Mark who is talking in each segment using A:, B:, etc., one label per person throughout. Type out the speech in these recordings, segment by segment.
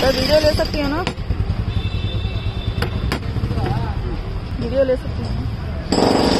A: sir video ले सकती हूँ ना वीडियो ले सकती है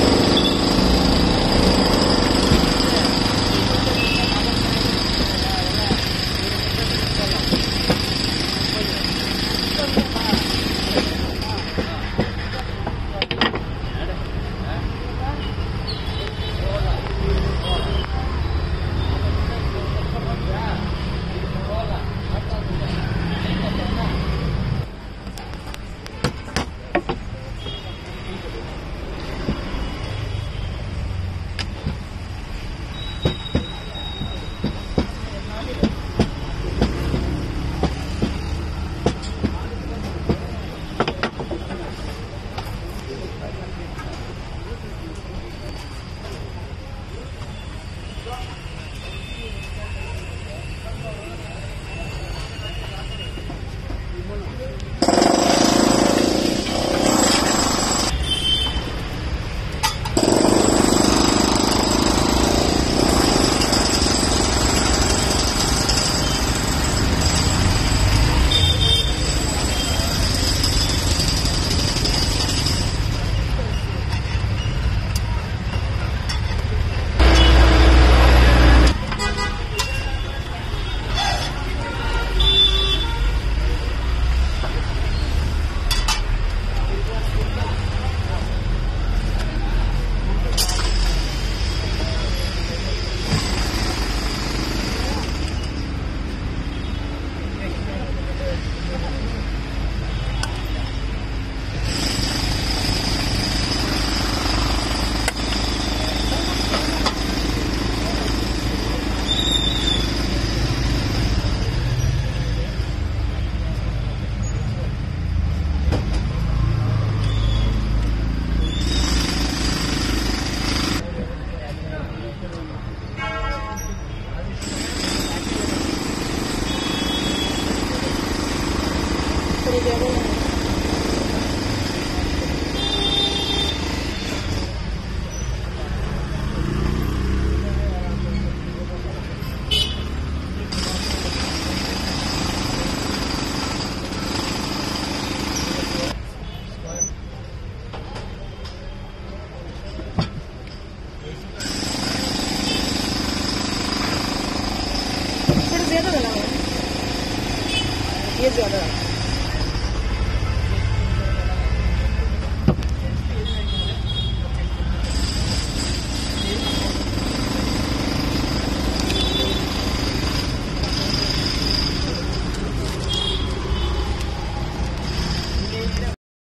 A: ये ज्यादा है